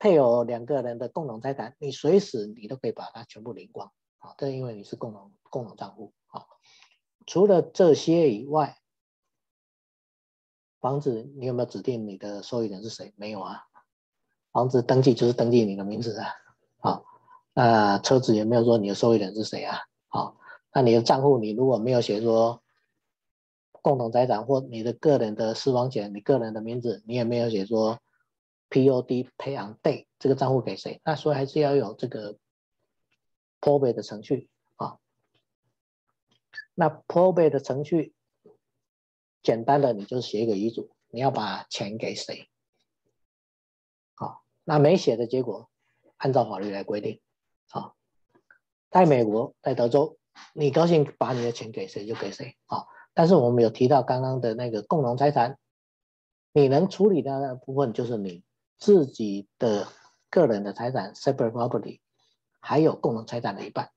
配偶两个人的共同财产，你随时你都可以把它全部领光。好，这因为你是共同共同账户。好，除了这些以外，房子你有没有指定你的受益人是谁？没有啊。房子登记就是登记你的名字啊。好，那车子有没有说你的受益人是谁啊？好。那你的账户，你如果没有写说共同财产或你的个人的私房钱，你个人的名字，你也没有写说 POD 培养 Day 这个账户给谁？那所以还是要有这个 probate 的程序啊。那 probate 的程序简单的，你就写一个遗嘱，你要把钱给谁？好，那没写的结果，按照法律来规定。好，在美国，在德州。你高兴把你的钱给谁就给谁啊！但是我们有提到刚刚的那个共同财产，你能处理的那部分就是你自己的个人的财产 （separate property），还有共同财产的一半。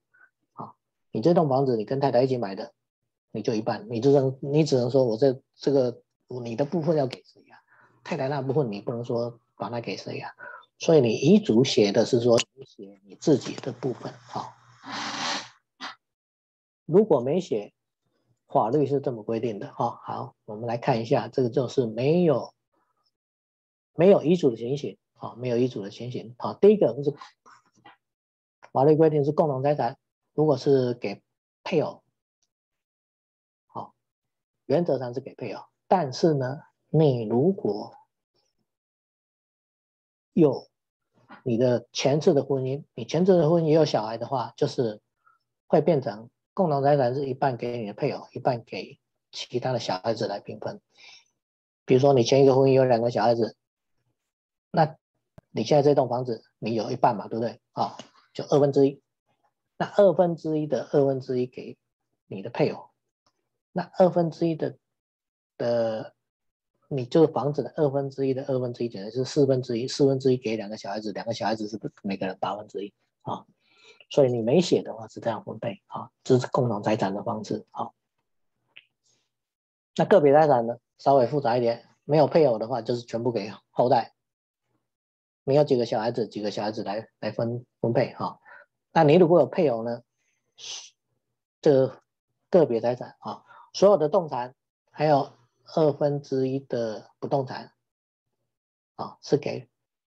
啊，你这栋房子你跟太太一起买的，你就一半，你只能你只能说我这这个你的部分要给谁呀？太太那部分你不能说把它给谁呀？所以你遗嘱写的是说你写你自己的部分，好。如果没写，法律是这么规定的哈。好，我们来看一下，这个就是没有没有遗嘱的情形啊，没有遗嘱的情形。好，第一个就是法律规定是共同财产，如果是给配偶，好，原则上是给配偶。但是呢，你如果有你的前次的婚姻，你前次的婚姻也有小孩的话，就是会变成。共同财产是一半给你的配偶，一半给其他的小孩子来平分。比如说你前一个婚姻有两个小孩子，那你现在这栋房子你有一半嘛，对不对？啊，就二分之一。那二分之一的二分之一给你的配偶，那二分之一的的你这个房子的二分之一的二分之一等于是四分之一，四分之一给两个小孩子，两个小孩子是不是每个人八分之一啊？所以你没写的话是这样分配啊，这是共同财产的方式啊。那个别财产呢，稍微复杂一点，没有配偶的话，就是全部给后代。你有几个小孩子，几个小孩子来来分分配哈。那你如果有配偶呢，这个别财产啊，所有的动产还有二分之一的不动产啊，是给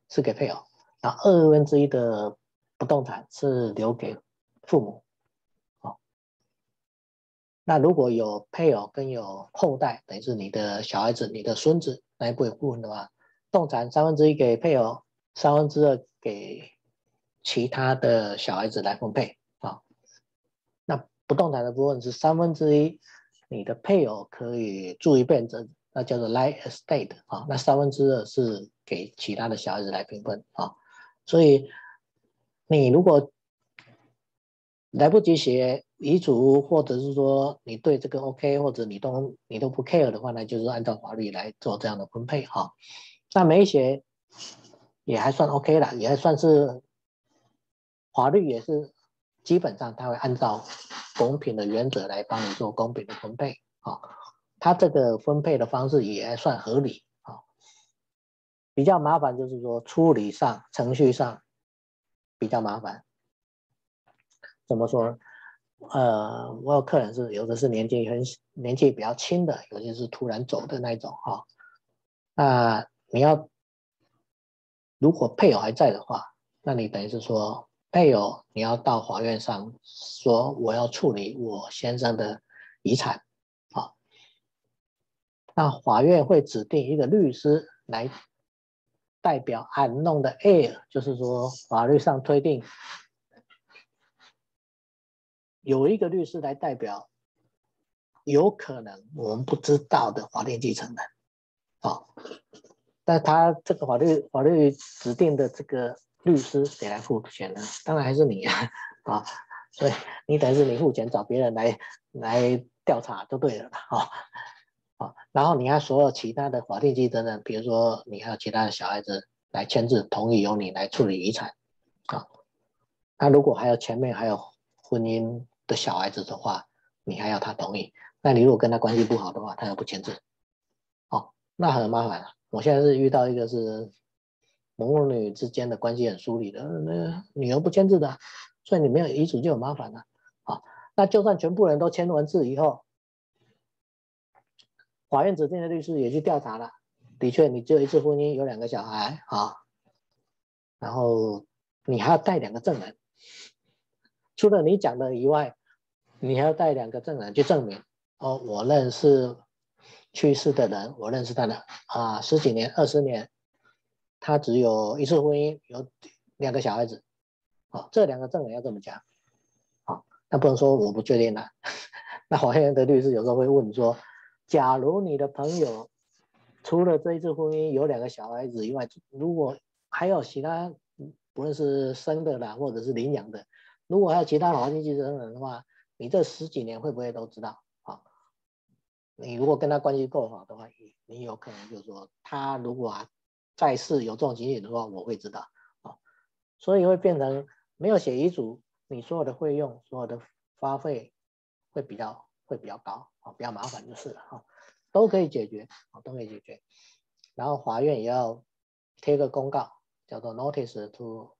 是给配偶，那二分之一的不动产是留给父母。那如果有配偶跟有后代，等于是你的小孩子、你的孙子那一部分的话，动产三分之一给配偶，三分之二给其他的小孩子来分配啊。那不动产的部分是三分之一，你的配偶可以住一辈子，那叫做 life estate 啊。那三分之二是给其他的小孩子来平分啊。所以你如果来不及写。遗嘱，或者是说你对这个 OK，或者你都你都不 care 的话呢，就是按照法律来做这样的分配哈。那没写也还算 OK 了，也还算是法律也是基本上他会按照公平的原则来帮你做公平的分配啊。他这个分配的方式也还算合理啊。比较麻烦就是说处理上程序上比较麻烦，怎么说？呃，我有客人是有的是年纪很年纪比较轻的，有些是突然走的那种哈。那你要如果配偶还在的话，那你等于是说配偶你要到法院上说我要处理我先生的遗产，啊，那法院会指定一个律师来代表 unknown 的 air，就是说法律上推定。有一个律师来代表，有可能我们不知道的法定继承人，啊，但他这个法律法律指定的这个律师谁来付钱呢？当然还是你啊，啊，所以你等于是你付钱找别人来来调查就对了，啊，啊，然后你看所有其他的法定继承人，比如说你还有其他的小孩子来签字同意由你来处理遗产，啊，那如果还有前面还有婚姻。的小孩子的话，你还要他同意。那你如果跟他关系不好的话，他又不签字，哦，那很麻烦。我现在是遇到一个是母女之间的关系很疏离的，那女儿不签字的，所以你没有遗嘱就有麻烦了。啊，那就算全部人都签完字以后，法院指定的律师也去调查了，的确你只有一次婚姻，有两个小孩啊，然后你还要带两个证人，除了你讲的以外。你还要带两个证人去证明哦，我认识去世的人，我认识他的啊，十几年、二十年，他只有一次婚姻，有两个小孩子，好，这两个证人要这么讲，好，那不能说我不确定了。那法院的律师有时候会问说，假如你的朋友除了这一次婚姻有两个小孩子以外，如果还有其他，不论是生的啦，或者是领养的，如果还有其他法定继承人的话。你这十几年会不会都知道啊？你如果跟他关系够好的话，你你有可能就是说，他如果在世有这种情形的话，我会知道啊。所以会变成没有写遗嘱，你所有的费用、所有的花费会比较会比较高比较麻烦就是了哈。都可以解决啊，都可以解决。然后法院也要贴个公告，叫做 notice to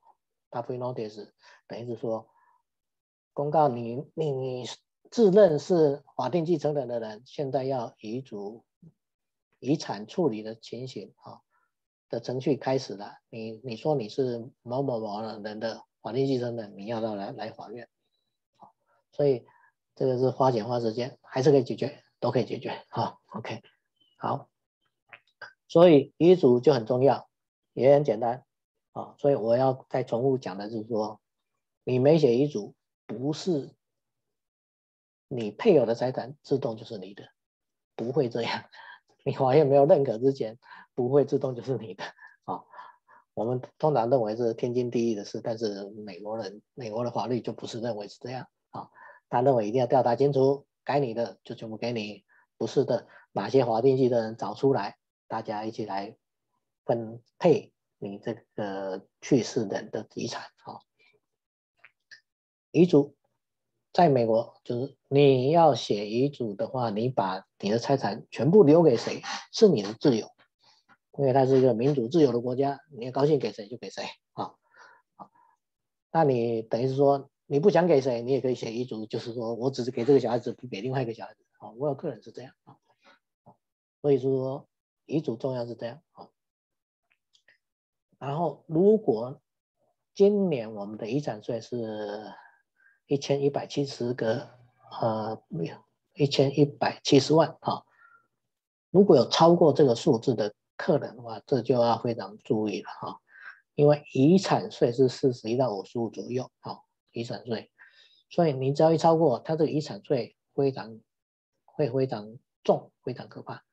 public notice，等于是说。公告你你你自认是法定继承人的人，现在要遗嘱、遗产处理的情形啊的程序开始了。你你说你是某某某人的法定继承人，你要到来来法院，所以这个是花钱花时间，还是可以解决，都可以解决。好，OK，好，所以遗嘱就很重要，也很简单啊。所以我要再重复讲的就是说，你没写遗嘱。不是你配偶的财产自动就是你的，不会这样。你法院没有认可之前，不会自动就是你的啊。我们通常认为是天经地义的事，但是美国人美国的法律就不是认为是这样啊。他认为一定要调查清楚，该你的就全部给你，不是的，哪些法定系的人找出来，大家一起来分配你这个去世人的遗产啊。遗嘱在美国就是你要写遗嘱的话，你把你的财产全部留给谁是你的自由，因为它是一个民主自由的国家，你高兴给谁就给谁啊啊。那你等于是说。你不想给谁，你也可以写遗嘱，就是说我只是给这个小孩子，不给另外一个小孩子。啊，我有客人是这样啊，所以说遗嘱重要是这样啊。然后如果今年我们的遗产税是一千一百七十个，呃，一千一百七十万啊，如果有超过这个数字的客人的话，这就要非常注意了哈，因为遗产税是四十一到五十五左右啊。遗产税，所以你只要一超过，它这个遗产税非常会非常重，非常可怕。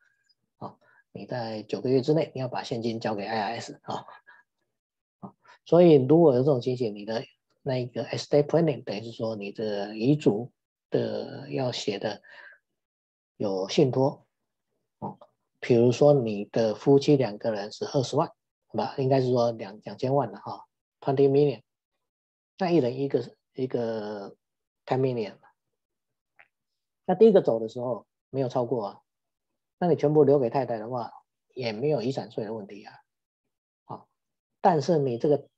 啊，你在九个月之内，你要把现金交给 IRS 啊。所以如果有这种情形，你的那个 estate planning 等于是说你的遗嘱的要写的有信托。哦，比如说你的夫妻两个人是二十万，好吧，应该是说两两千万的哈，twenty million。那一人一个一个 ten million，那第一个走的时候没有超过啊，那你全部留给太太的话，也没有遗产税的问题啊，好，但是你这个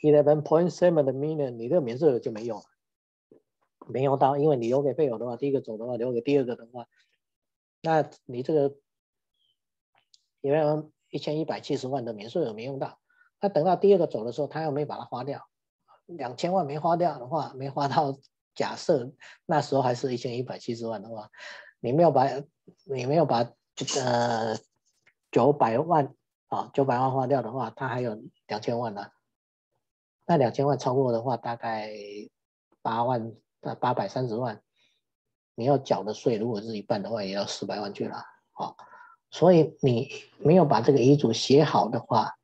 eleven point seven 的 million，你这个免税额就没用了，没用到，因为你留给配偶的话，第一个走的话，留给第二个的话，那你这个因为一千一百七十万的免税额没用到，那等到第二个走的时候，他又没把它花掉。两千万没花掉的话，没花到，假设那时候还是一千一百七十万的话，你没有把，你没有把呃九百万啊九百万花掉的话，他还有两千万呢。那两千万超过的话，大概八万呃八百三十万，你要缴的税如果是一半的话，也要四百万去了啊。所以你没有把这个遗嘱写好的话。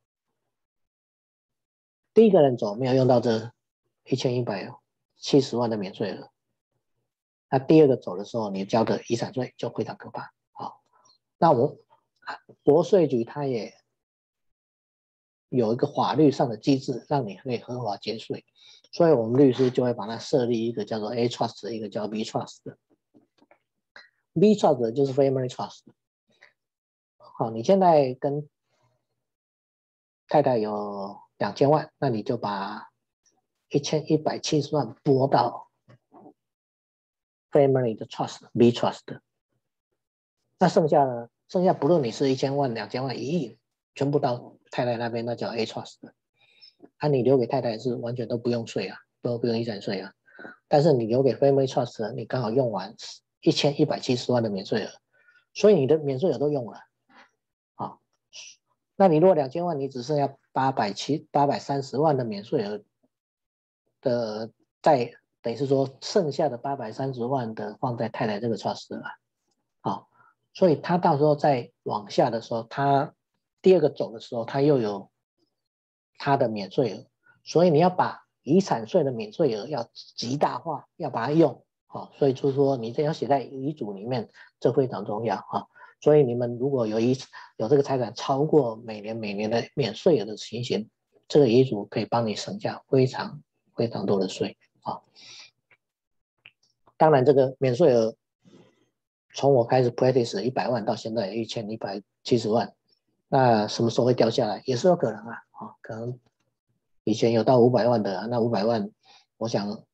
第一个人走没有用到这一千一百七十万的免税额，那第二个走的时候，你交的遗产税就非常可怕。好，那我国税局它也有一个法律上的机制，让你可以合法节税，所以我们律师就会把它设立一个叫做 A trust，一个叫 B trust，B trust 就是 family trust。好，你现在跟太太有。两千万，那你就把一千一百七十万拨到 family 的 trust B trust，那剩下呢？剩下不论你是一千万、两千万、一亿，全部到太太那边，那叫 A trust。啊，你留给太太是完全都不用税啊，都不用遗产税啊。但是你留给 family trust，你刚好用完一千一百七十万的免税额，所以你的免税额都用了。那你如果两千万，你只剩下八百七八百三十万的免税额的，在等于是说剩下的八百三十万的放在太太这个 trust 了，好，所以他到时候再往下的时候，他第二个走的时候，他又有他的免税额，所以你要把遗产税的免税额要极大化，要把它用。好，所以就是说你这要写在遗嘱里面，这非常重要。啊。所以你们如果有一有这个财产超过每年每年的免税额的情形，这个遗嘱可以帮你省下非常非常多的税啊。当然，这个免税额从我开始 practice 一百万到现在一千一百七十万，那什么时候会掉下来也是有可能啊啊，可能以前有到五百万的，那五百万，我想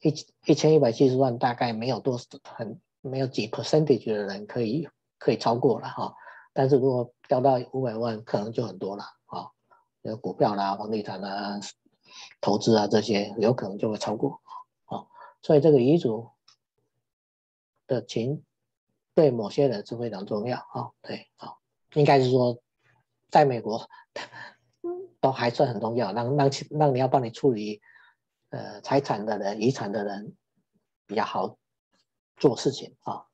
一一千一百七十万大概没有多很没有几 percentage 的人可以。可以超过了哈，但是如果掉到五百万，可能就很多了啊，有股票啦、房地产啦、投资啊这些，有可能就会超过啊。所以这个遗嘱的钱对某些人是非常重要啊。对，啊，应该是说，在美国 都还算很重要，让让让你要帮你处理呃财产的人、遗产的人比较好做事情啊。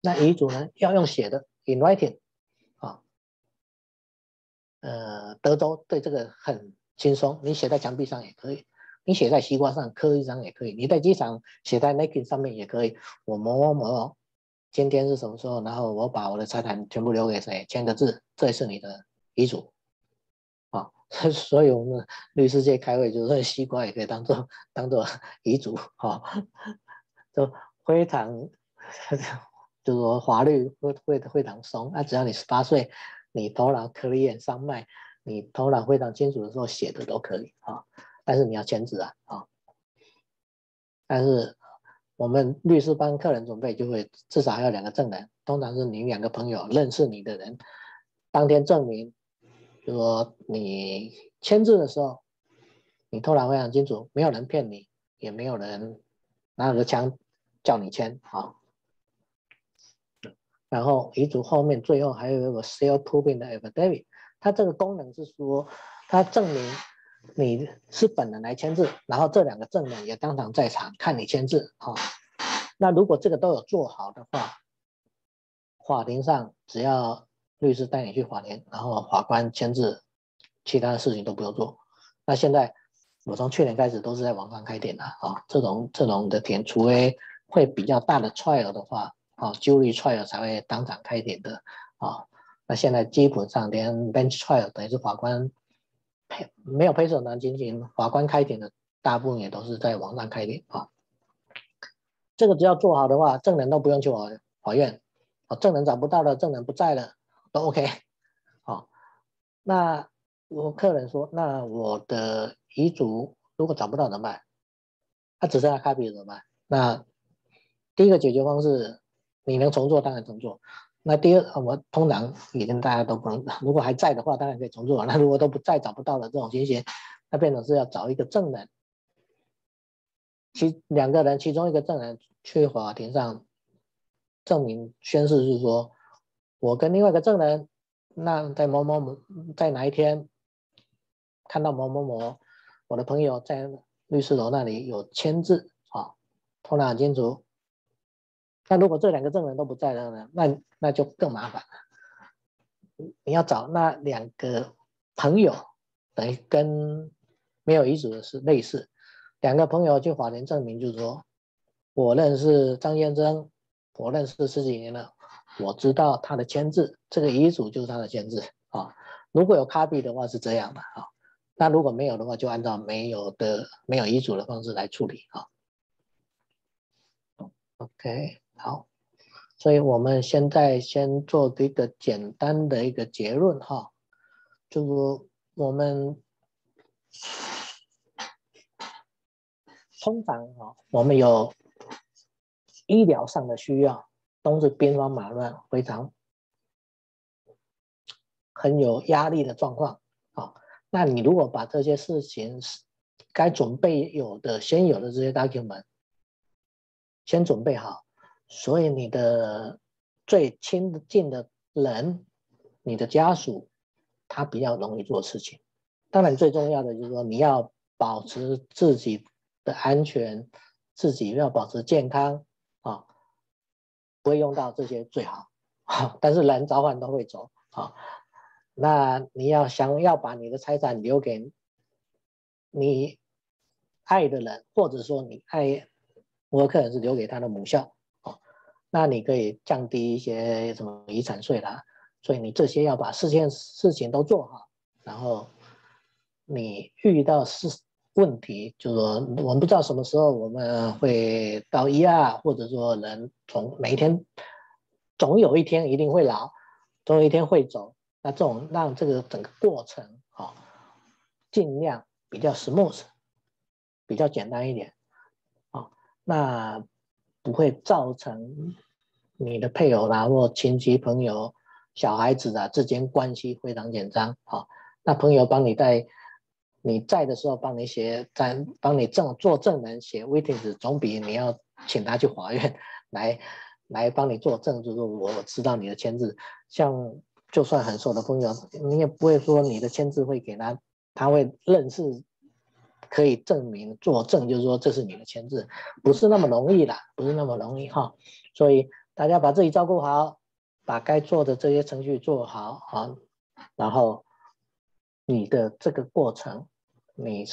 那遗嘱呢要用写的，in writing，啊，呃，德州对这个很轻松，你写在墙壁上也可以，你写在西瓜上刻一张也可以，你在机场写在 n a k i n 上面也可以。我某某某，今天是什么时候？然后我把我的财产全部留给谁，签个字，这是你的遗嘱。所以，我们律师界开会，就是西瓜也可以当做当做遗嘱，哈，就非常，就是说法律会会非常松。那只要你十八岁，你头脑可以眼上脉，你头脑非常清楚的时候写的都可以啊。但是你要签字啊，啊。但是我们律师帮客人准备，就会至少要两个证人，通常是你两个朋友认识你的人，当天证明。就说你签字的时候，你头脑非常清楚，没有人骗你，也没有人拿着枪叫你签啊。然后遗嘱后面最后还有一个 seal proving 的 affidavit，它这个功能是说，它证明你是本人来签字，然后这两个证人也当场在场看你签字啊。那如果这个都有做好的话，法庭上只要。律师带你去法庭，然后法官签字，其他的事情都不用做。那现在我从去年开始都是在网上开庭的啊，这种这种的庭，除非会比较大的 trial 的话啊，jury trial 才会当场开庭的啊。那现在基本上连 bench trial 等于是法官陪没有陪审团进行，法官开庭的大部分也都是在网上开庭啊。这个只要做好的话，证人都不用去法法院啊，证人找不到了，证人不在了。都 OK，好，那我客人说，那我的遗嘱如果找不到怎么办？他只剩下 copy 怎么办？那第一个解决方式，你能重做当然重做。那第二，我通常已经大家都不能，如果还在的话，当然可以重做。那如果都不在，找不到了这种情形，那变成是要找一个证人，其两个人其中一个证人去法庭上证明宣誓，是说。我跟另外一个证人，那在某某某在哪一天看到某某某，我的朋友在律师楼那里有签字啊，头脑很清楚。那如果这两个证人都不在了呢？那那就更麻烦了。你要找那两个朋友，等于跟没有遗嘱的是类似。两个朋友去法庭证明，就是说我认识张先生，我认识十几年了。我知道他的签字，这个遗嘱就是他的签字啊。如果有 copy 的话是这样的啊，那如果没有的话，就按照没有的没有遗嘱的方式来处理啊。OK，好，所以我们现在先做一个简单的一个结论哈，就是我们通常啊，我们有医疗上的需要。都是兵荒马乱，非常很有压力的状况啊。那你如果把这些事情该准备有的、先有的这些 document 先准备好，所以你的最亲近的人、你的家属，他比较容易做事情。当然，最重要的就是说你要保持自己的安全，自己要保持健康啊。不会用到这些最好，但是人早晚都会走啊。那你要想要把你的财产留给你爱的人，或者说你爱我可能是留给他的母校，那你可以降低一些什么遗产税啦。所以你这些要把四件事情都做好，然后你遇到事。问题就是说，我们不知道什么时候我们会到一二，或者说人从每一天，总有一天一定会老，总有一天会走。那这种让这个整个过程啊，尽量比较 smooth，比较简单一点啊，那不会造成你的配偶啦或亲戚朋友、小孩子啊之间关系非常紧张啊。那朋友帮你带。你在的时候帮你写，在帮你证做证人写 witness，总比你要请他去法院 来来帮你做证，就是我知道你的签字。像就算很熟的朋友，你也不会说你的签字会给他，他会认识，可以证明作证，就是说这是你的签字，不是那么容易的，不是那么容易哈。所以大家把自己照顾好，把该做的这些程序做好啊，然后你的这个过程，你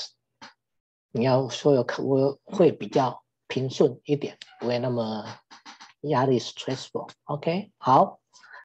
你要所有客户会比较平顺一点，不会那么压力 stressful。OK，好。